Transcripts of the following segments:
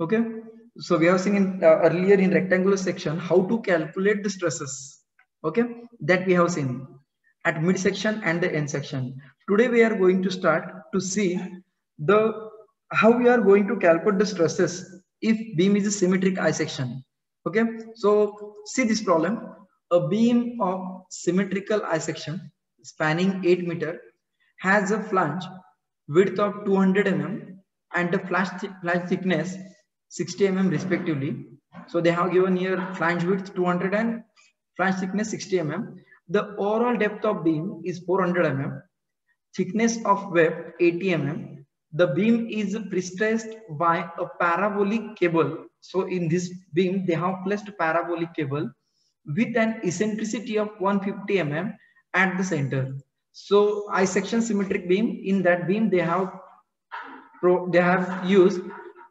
Okay. So we have seen in, uh, earlier in rectangular section how to calculate the stresses. Okay. That we have seen at midsection and the end section. Today we are going to start to see the how we are going to calculate the stresses if beam is a symmetric I section. Okay. So see this problem. A beam of symmetrical I section spanning 8 meter has a flange width of 200 mm and the flange, th flange thickness 60 mm respectively. So they have given here flange width 200 and flange thickness 60 mm. The overall depth of beam is 400 mm. Thickness of web 80 mm. The beam is prestressed by a parabolic cable. So in this beam, they have placed parabolic cable with an eccentricity of 150 mm at the center. So I section symmetric beam in that beam they have they have used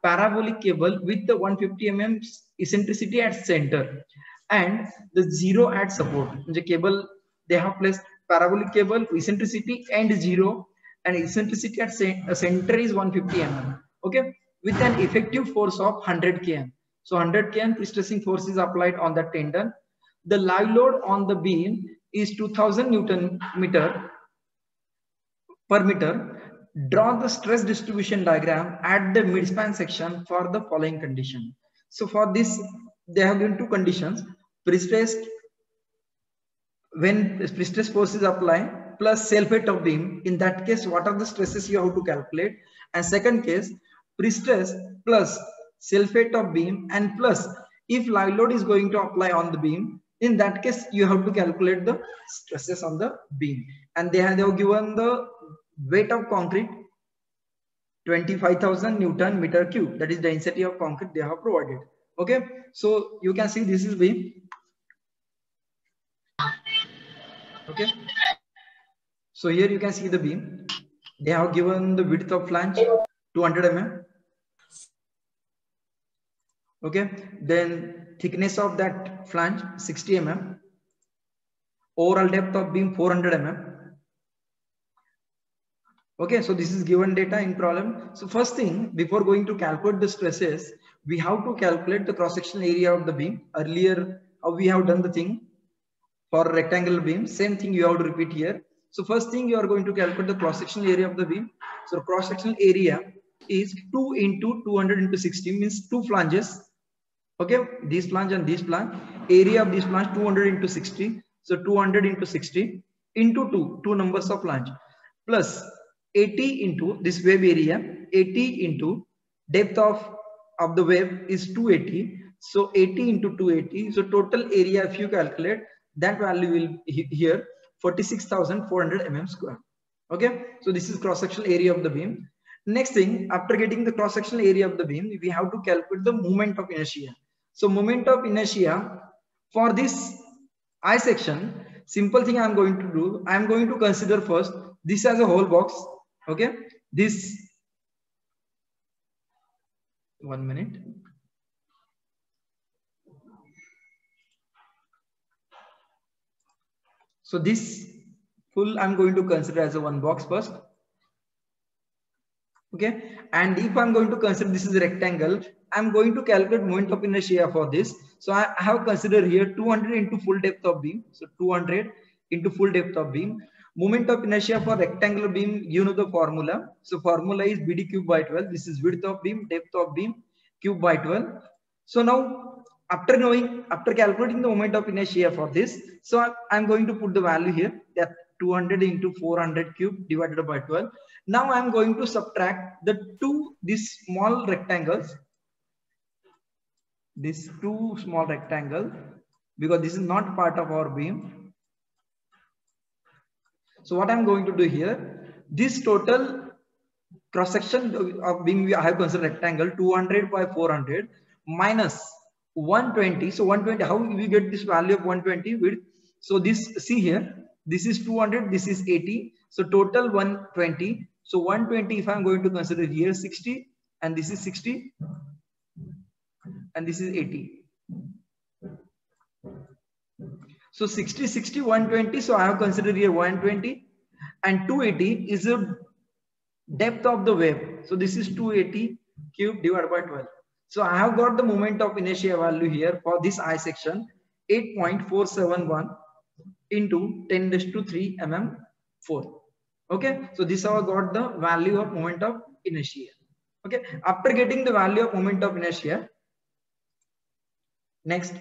parabolic cable with the 150 mm eccentricity at center and the zero at support. The cable they have placed parabolic cable eccentricity and zero and eccentricity at center is 150 mm. Okay, with an effective force of 100 kN. So 100 kN pre-stressing force is applied on the tendon. The live load on the beam is 2000 Newton meter per meter. Draw the stress distribution diagram at the midspan section for the following condition. So for this, they have given two conditions. Prestressed, when prestress force is applied, plus self-weight of beam. In that case, what are the stresses you have to calculate? And second case, prestress plus self-weight of beam and plus if live load is going to apply on the beam, in that case, you have to calculate the stresses on the beam. And they have, they have given the weight of concrete 25,000 Newton meter cube. That is density of concrete they have provided. Okay. So you can see this is beam. Okay. So here you can see the beam. They have given the width of flange 200 mm. Okay. Then thickness of that flange 60 mm. Overall depth of beam 400 mm. Okay, so this is given data in problem. So first thing, before going to calculate the stresses, we have to calculate the cross-sectional area of the beam. Earlier, how we have done the thing for rectangular beam. Same thing you have to repeat here. So first thing you are going to calculate the cross-sectional area of the beam. So cross-sectional area is 2 into 200 into 60 means two flanges. Okay, this flange and this flange. Area of this flange 200 into 60. So 200 into 60 into 2, two numbers of flange plus 80 into this web area 80 into depth of of the web is 280 so 80 into 280 so total area if you calculate that value will here 46400 mm square. Okay? So this is cross sectional area of the beam. Next thing after getting the cross sectional area of the beam we have to calculate the moment of inertia. So moment of inertia for this i section simple thing i'm going to do i'm going to consider first this as a whole box okay? This one minute. So this full i'm going to consider as a one box first. Okay? And if i'm going to consider this is a rectangle i'm going to calculate moment of inertia for this. So i have considered here 200 into full depth of beam. So 200 into full depth of beam moment of inertia for rectangular beam you know the formula. So formula is bd cube by 12 this is width of beam depth of beam cube by 12 so now after knowing after calculating the moment of inertia for this so i'm going to put the value here. That 200 into 400 cube divided by 12 now i'm going to subtract the two these small rectangles. These two small rectangle because this is not part of our beam so what I'm going to do here, this total cross section of being I have considered rectangle 200 by 400 minus 120. So 120, how we get this value of 120 width? So this see here, this is 200, this is 80. So total 120. So 120 if I'm going to consider here 60 and this is 60 and this is 80. So 60, 60, 120. So I have considered here 120 and 280 is the depth of the web. So this is 280 cube divided by 12. So I have got the moment of inertia value here for this I section 8.471 into 10 to 3 mm 4. Okay, so this I got the value of moment of inertia. Okay, after getting the value of moment of inertia, next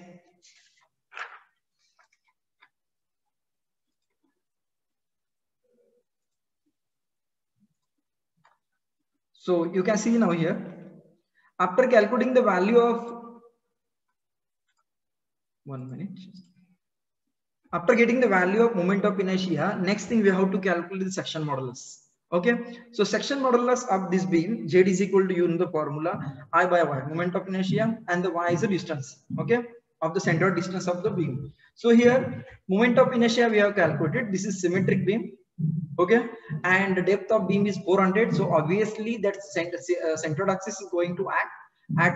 So you can see now here, after calculating the value of, one minute. After getting the value of moment of inertia, next thing we have to calculate the section modulus. Okay, so section modulus of this beam, Z is equal to you in the formula, I by Y, moment of inertia and the Y is the distance, okay, of the center distance of the beam. So here, moment of inertia we have calculated, this is symmetric beam, okay? And the depth of beam is 400 so obviously that center, uh, axis is going to act at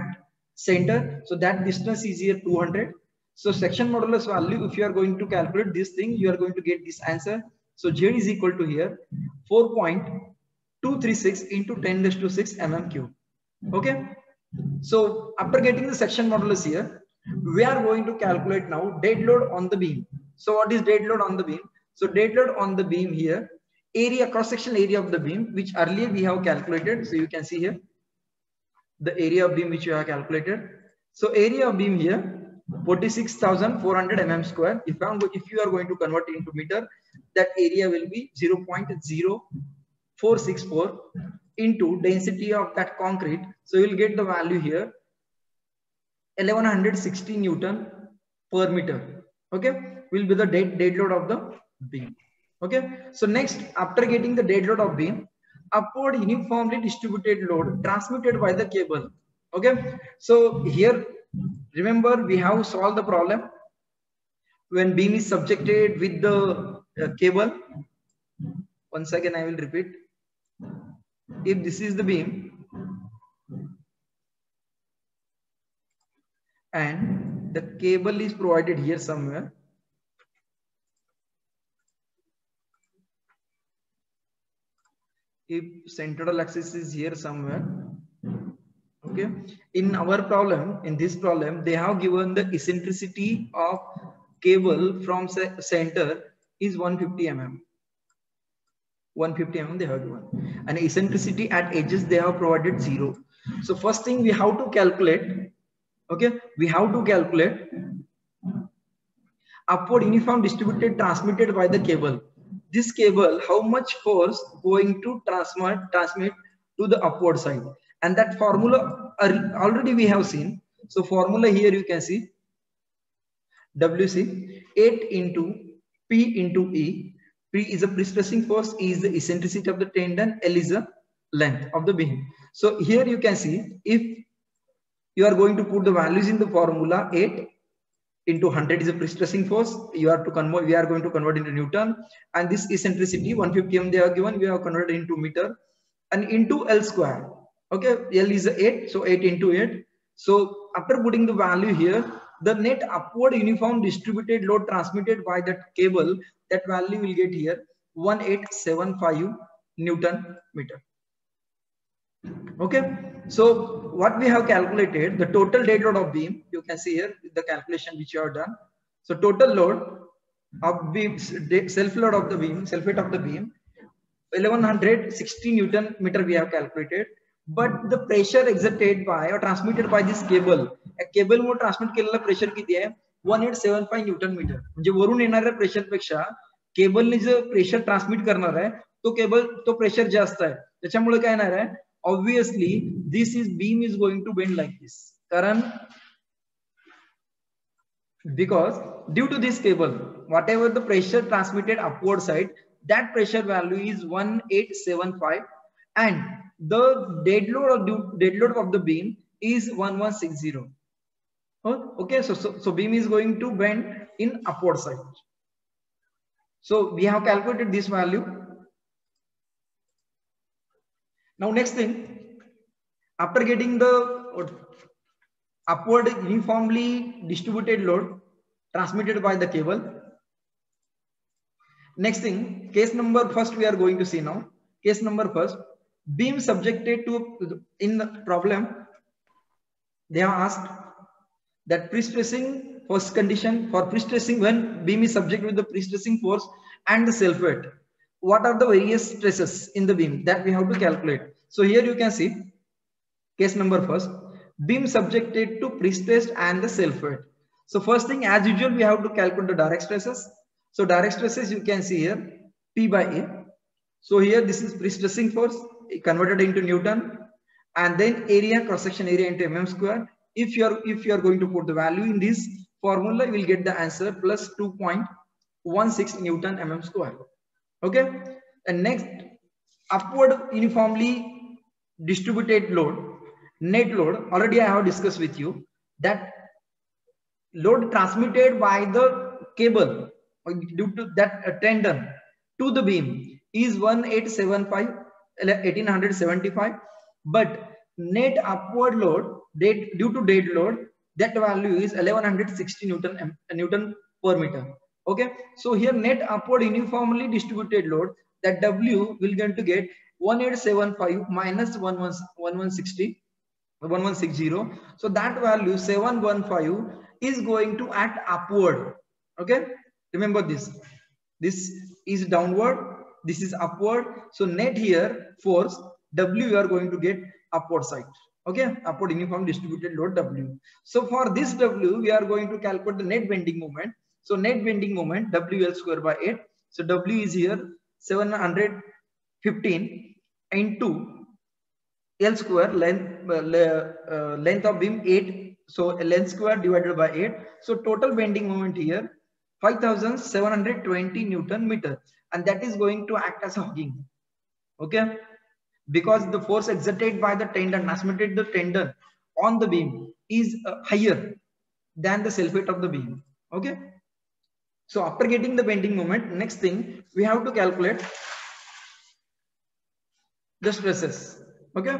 center. So that distance is here 200 so section modulus value if you are going to calculate this thing you are going to get this answer. So z is equal to here 4.236 into 10 to 6 mm cube. Okay? So after getting the section modulus here we are going to calculate now dead load on the beam. So what is dead load on the beam? So dead load on the beam here, area cross-section area of the beam, which earlier we have calculated. So you can see here the area of beam which you have calculated. So area of beam here 46,400 mm square. If I'm if you are going to convert it into meter, that area will be 0.0464 into density of that concrete. So you will get the value here 1160 Newton per meter. Okay, will be the dead, dead load of the beam. Okay. So next, after getting the dead load of beam, upward uniformly distributed load transmitted by the cable. Okay. So here, remember we have solved the problem when beam is subjected with the uh, cable. Once again, I will repeat. If this is the beam and the cable is provided here somewhere if central axis is here somewhere okay in our problem in this problem they have given the eccentricity of cable from center is 150 mm. 150 mm they have given. And eccentricity at edges they have provided zero. So first thing we have to calculate okay we have to calculate upward uniform distributed transmitted by the cable this cable how much force going to transmit transmit to the upward side. And that formula already we have seen. So formula here you can see. Wc 8 into p into e. P is a pre-stressing force e is the eccentricity of the tendon l is the length of the beam. So here you can see if you are going to put the values in the formula 8 into 100 is a pre-stressing force. You are to convert we are going to convert into newton. And this eccentricity 150 m they are given we have converted into meter and into l square. Okay l is 8 so 8 into 8 so after putting the value here the net upward uniform distributed load transmitted by that cable that value will get here 1875 newton meter okay so what we have calculated, the total dead load of beam, you can see here the calculation which you have done. So total load of beam, self load of the beam, self weight of the beam, 1160 Newton meter we have calculated. But the pressure exerted by or transmitted by this cable, a cable more transmit केलेला pressure किती आहे 1875 Newton metre म्हणजे वरून येणाऱ्या pressure पेक्षा केबलने जो pressure transmit करणार आहे तो केबल तो प्रेशर जास्त आहे त्याच्यामुळे काय येणार आहे obviously this is beam is going to bend like this. Karan? Because due to this cable whatever the pressure transmitted upward side that pressure value is 1875 and the dead load of dead load of the beam is 1160 okay so, so so beam is going to bend in upward side. So we have calculated this value now next thing, after getting the uh, upward uniformly distributed load transmitted by the cable, next thing, case number first we are going to see now. Case number first, beam subjected to in the problem, they have asked that pre-stressing first condition for pre-stressing when beam is subject with the pre-stressing force and the self weight. What are the various stresses in the beam that we have to calculate? So here you can see case number first beam subjected to pre-stressed and the self weight. So first thing as usual we have to calculate the direct stresses. So direct stresses you can see here P by A. So here this is pre-stressing force converted into Newton and then area cross section area into mm square. If you are if you are going to put the value in this formula you will get the answer plus 2.16 Newton mm square. Okay. And next upward uniformly distributed load net load already I have discussed with you that load transmitted by the cable due to that uh, tendon to the beam is 1875 1875 but net upward load due to dead load that value is 1160 newton newton per meter okay? So here net upward uniformly distributed load that w will going to get 1875 minus 1160 1160 so that value 715 is going to act upward. Okay? Remember this. This is downward this is upward. So net here force w you are going to get upward side. Okay? Upward uniform distributed load w. So for this w we are going to calculate the net bending moment so net bending moment wl square by 8 so w is here 715 into l square length uh, uh, length of beam 8 so length square divided by 8 so total bending moment here 5720 newton meter. And that is going to act as a hogging. Okay? Because the force exerted by the tendon transmitted the tendon on the beam is uh, higher than the self weight of the beam. Okay so after getting the bending moment next thing we have to calculate the stresses. Okay?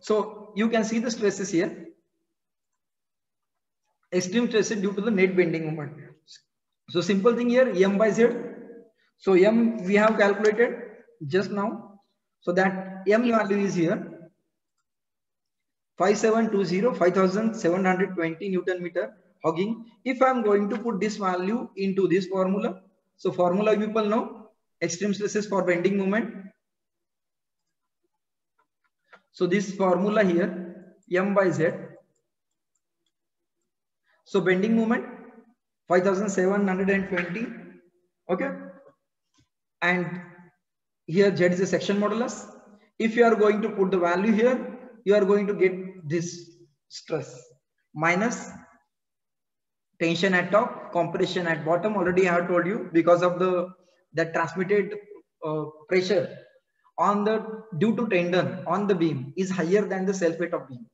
So you can see the stresses here. Extreme stresses due to the net bending moment. So simple thing here m by z. So m we have calculated just now. So that M value is here. 5720 5720 Newton meter hogging. If I'm going to put this value into this formula, so formula people know extreme stresses for bending moment. So this formula here M by Z. So bending moment 5720 okay and here Z is a section modulus. If you are going to put the value here, you are going to get this stress minus tension at top, compression at bottom. Already I have told you because of the that transmitted uh, pressure on the due to tendon on the beam is higher than the self weight of beam.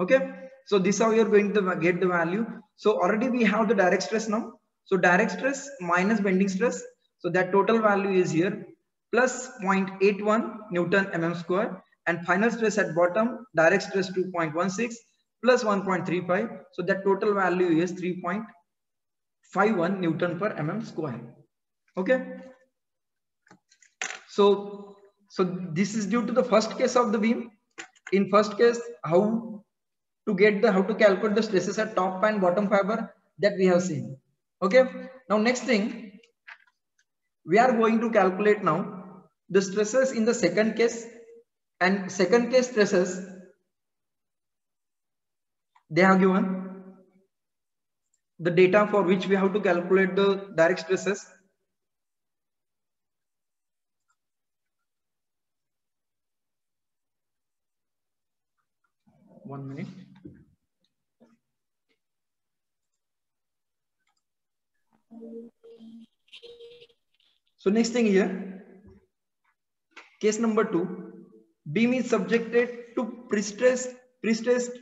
Okay. So this how you are going to get the value. So already we have the direct stress now. So direct stress minus bending stress. So that total value is here plus 0.81 Newton mm square and final stress at bottom direct stress 2.16 plus 1.35 so that total value is 3.51 Newton per mm square. Okay? So so this is due to the first case of the beam. In first case how to get the how to calculate the stresses at top and bottom fiber that we have seen. Okay? Now next thing we are going to calculate now the stresses in the second case and second case stresses they have given the data for which we have to calculate the direct stresses one minute so next thing here Case number two, beam is subjected to pre-stressed, pre-stressed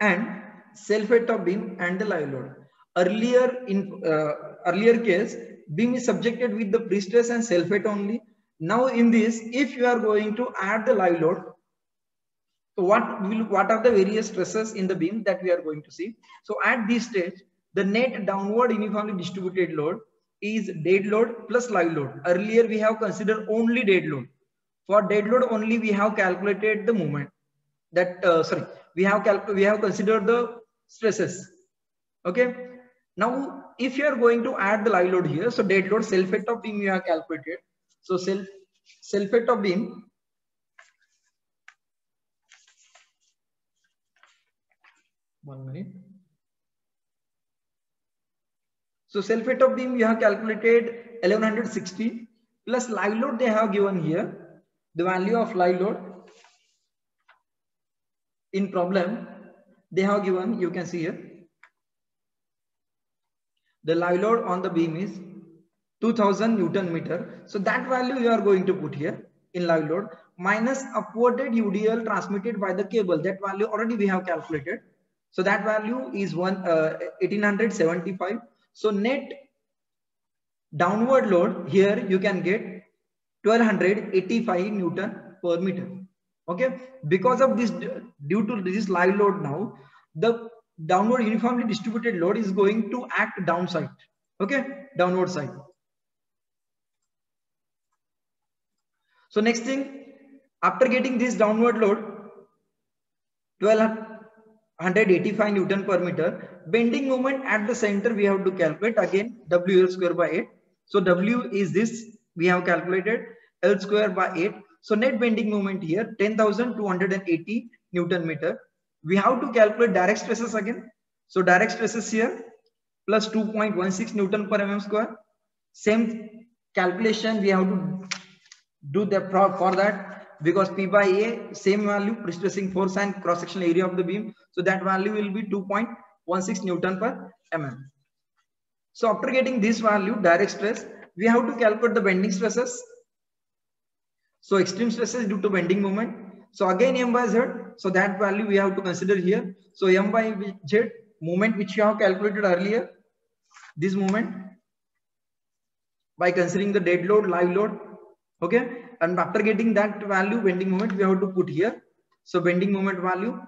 and self-weight of beam and the live load. Earlier in uh, earlier case, beam is subjected with the pre-stress and self-weight only. Now in this, if you are going to add the live load, so what will what are the various stresses in the beam that we are going to see? So at this stage, the net downward uniformly distributed load is dead load plus live load. Earlier we have considered only dead load. For dead load only we have calculated the moment that uh, sorry we have we have considered the stresses. Okay? Now if you are going to add the live load here so dead load self weight of beam you have calculated. So self self weight of beam one minute. So self weight of beam you have calculated 1160 plus live load they have given here the value of live load in problem they have given you can see here. The live load on the beam is 2000 newton meter. So that value you are going to put here in live load minus upwarded udl transmitted by the cable. That value already we have calculated. So that value is one uh, 1875 so net downward load here you can get 1285 newton per meter okay? Because of this due to this live load now the downward uniformly distributed load is going to act downside. Okay? Downward side. So next thing after getting this downward load 1285 newton per meter bending moment at the center we have to calculate again wl square by 8 so w is this we have calculated l square by 8 so net bending moment here 10,280 Newton meter. We have to calculate direct stresses again. So direct stresses here plus 2.16 Newton per mm square. Same calculation we have to do the for that because P by A same value pre-stressing force and cross sectional area of the beam. So that value will be 2.16 Newton per mm. So after getting this value direct stress we have to calculate the bending stresses so extreme stresses due to bending moment. So again m by z. So that value we have to consider here. So m by z moment which you have calculated earlier. This moment by considering the dead load, live load. Okay. And after getting that value bending moment we have to put here. So bending moment value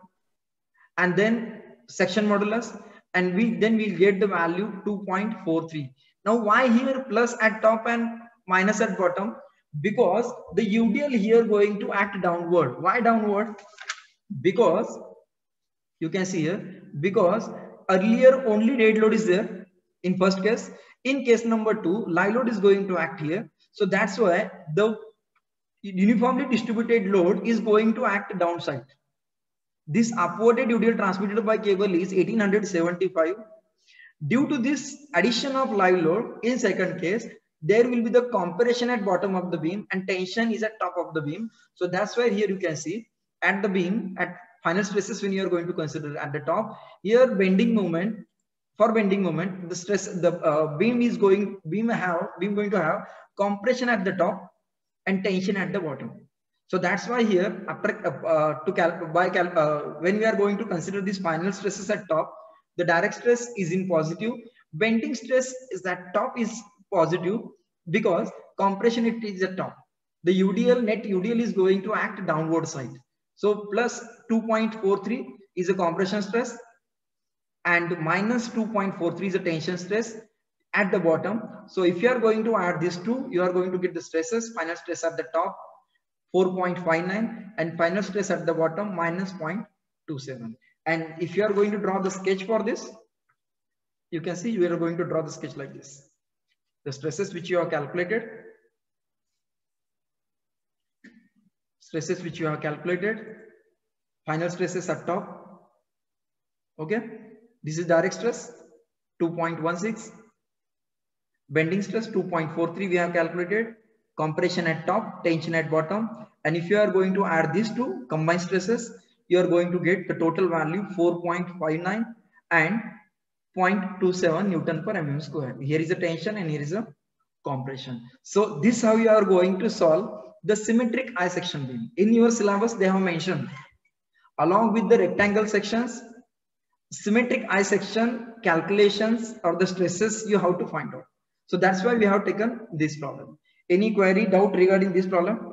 and then section modulus and we then we'll get the value 2.43. Now why here plus at top and minus at bottom? Because the UDL here going to act downward. Why downward? Because you can see here, because earlier only dead load is there in first case. In case number two, live load is going to act here. So that's why the uniformly distributed load is going to act downside. This upwarded UDL transmitted by cable is 1875. Due to this addition of live load in second case, there will be the compression at bottom of the beam and tension is at top of the beam. So that's why here you can see at the beam at final stresses when you are going to consider at the top here bending moment for bending moment the stress the uh, beam is going beam have beam going to have compression at the top and tension at the bottom. So that's why here after uh, uh to cal by cal uh, when we are going to consider these final stresses at top the direct stress is in positive bending stress is that top is positive because compression it is at top. The UDL net UDL is going to act downward side. So plus 2.43 is a compression stress and minus 2.43 is a tension stress at the bottom. So if you are going to add these two, you are going to get the stresses, final stress at the top 4.59 and final stress at the bottom minus 0.27. And if you are going to draw the sketch for this, you can see you are going to draw the sketch like this the stresses which you have calculated? Stresses which you have calculated? Final stresses at top. Okay? This is direct stress 2.16 bending stress 2.43 we have calculated. Compression at top tension at bottom. And if you are going to add these two combined stresses you are going to get the total value 4.59 and 0.27 Newton per mm square. Here is a tension and here is a compression. So this how you are going to solve the symmetric I section beam. In your syllabus, they have mentioned along with the rectangle sections, symmetric I section calculations or the stresses you have to find out. So that's why we have taken this problem. Any query, doubt regarding this problem?